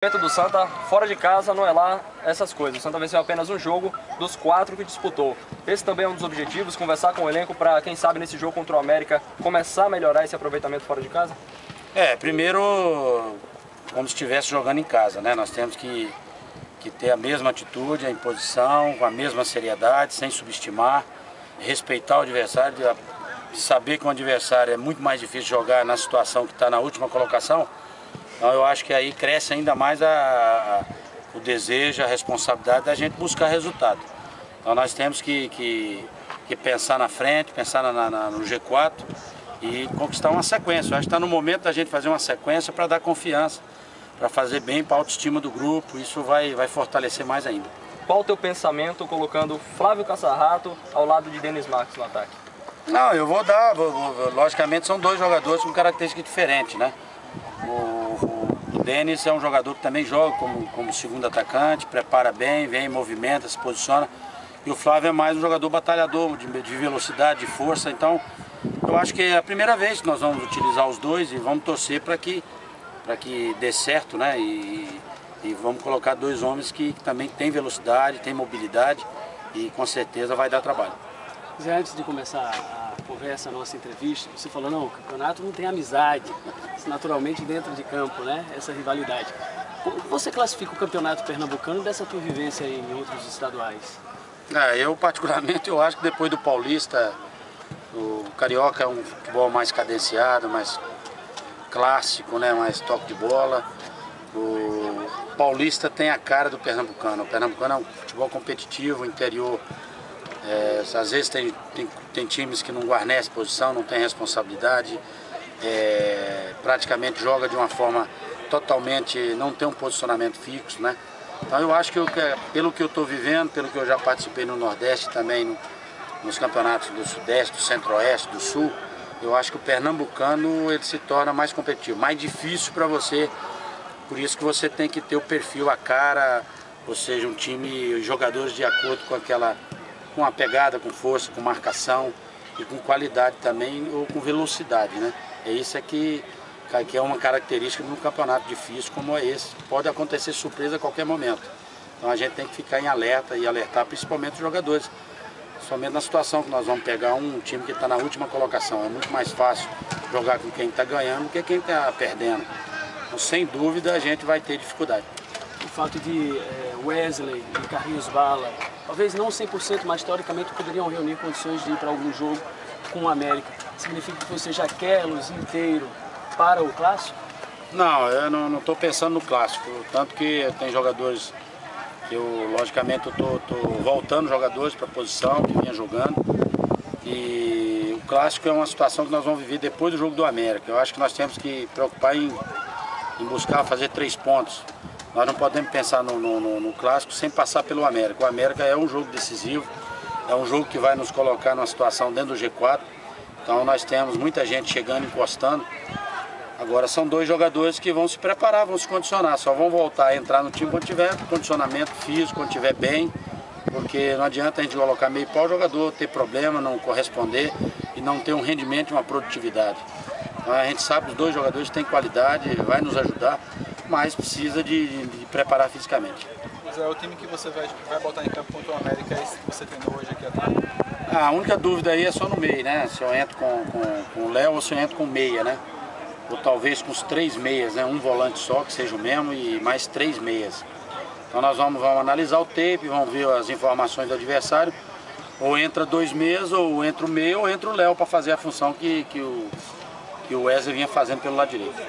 do Santa, fora de casa, não é lá essas coisas. O Santa venceu apenas um jogo dos quatro que disputou. Esse também é um dos objetivos, conversar com o elenco para, quem sabe, nesse jogo contra o América, começar a melhorar esse aproveitamento fora de casa? É, primeiro, como se estivesse jogando em casa, né? Nós temos que, que ter a mesma atitude, a imposição, com a mesma seriedade, sem subestimar, respeitar o adversário, saber que o adversário é muito mais difícil jogar na situação que está na última colocação, então eu acho que aí cresce ainda mais a, a, o desejo, a responsabilidade da gente buscar resultado. Então nós temos que, que, que pensar na frente, pensar na, na, no G4 e conquistar uma sequência. Eu acho que está no momento da gente fazer uma sequência para dar confiança, para fazer bem para a autoestima do grupo, isso vai, vai fortalecer mais ainda. Qual o teu pensamento colocando Flávio Caçarrato ao lado de Denis Marques no ataque? Não, eu vou dar, vou, vou, logicamente são dois jogadores com características diferentes, né? O, Denis é um jogador que também joga como, como segundo atacante, prepara bem, vem, movimenta, se posiciona. E o Flávio é mais um jogador batalhador, de, de velocidade, de força. Então, eu acho que é a primeira vez que nós vamos utilizar os dois e vamos torcer para que, que dê certo, né? E, e vamos colocar dois homens que, que também têm velocidade, têm mobilidade e com certeza vai dar trabalho. Zé, antes de começar conversa, nossa entrevista, você falou, não, o campeonato não tem amizade, naturalmente dentro de campo, né, essa rivalidade. Como você classifica o campeonato pernambucano dessa tua vivência em outros estaduais? É, eu particularmente, eu acho que depois do Paulista, o Carioca é um futebol mais cadenciado, mais clássico, né, mais toque de bola. O Paulista tem a cara do Pernambucano. O Pernambucano é um futebol competitivo, interior é, às vezes tem, tem, tem, times que não guarnecem posição, não tem responsabilidade, é, praticamente joga de uma forma totalmente, não tem um posicionamento fixo, né? Então eu acho que eu, pelo que eu estou vivendo, pelo que eu já participei no Nordeste também, no, nos campeonatos do Sudeste, do Centro-Oeste, do Sul, eu acho que o pernambucano ele se torna mais competitivo, mais difícil para você, por isso que você tem que ter o perfil, a cara, ou seja, um time, jogadores de acordo com aquela com a pegada, com força, com marcação e com qualidade também ou com velocidade, né? É isso é que, que é uma característica de um campeonato difícil como é esse. Pode acontecer surpresa a qualquer momento. Então a gente tem que ficar em alerta e alertar principalmente os jogadores. Somente na situação que nós vamos pegar um time que está na última colocação. É muito mais fácil jogar com quem está ganhando do que quem está perdendo. Então, sem dúvida a gente vai ter dificuldade. O fato de eh, Wesley e Carlinhos Bala talvez não 100%, mas teoricamente poderiam reunir condições de ir para algum jogo com o América. Significa que você já quer los inteiro para o clássico? Não, eu não estou pensando no clássico. Tanto que tem jogadores que eu, logicamente, estou voltando jogadores para a posição que vinha jogando. E o clássico é uma situação que nós vamos viver depois do jogo do América. Eu acho que nós temos que preocupar em, em buscar fazer três pontos. Nós não podemos pensar no, no, no, clássico sem passar pelo América. O América é um jogo decisivo, é um jogo que vai nos colocar numa situação dentro do G4. Então nós temos muita gente chegando, encostando. Agora são dois jogadores que vão se preparar, vão se condicionar, só vão voltar a entrar no time quando tiver condicionamento físico, quando tiver bem, porque não adianta a gente colocar meio pau o jogador ter problema, não corresponder e não ter um rendimento e uma produtividade. Então a gente sabe que os dois jogadores têm qualidade, vai nos ajudar mas precisa de, de, de preparar fisicamente. Mas é o time que você vai, vai botar em campo contra o América, é esse que você treinou hoje aqui atrás? a única dúvida aí é só no meio, né? Se eu entro com, com, com o Léo ou se eu entro com meia, né? Ou talvez com os três meias, né? Um volante só, que seja o mesmo, e mais três meias. Então nós vamos, vamos analisar o tape, vamos ver as informações do adversário. Ou entra dois meias, ou entra o meio, ou entra o Léo para fazer a função que, que, o, que o Wesley vinha fazendo pelo lado direito.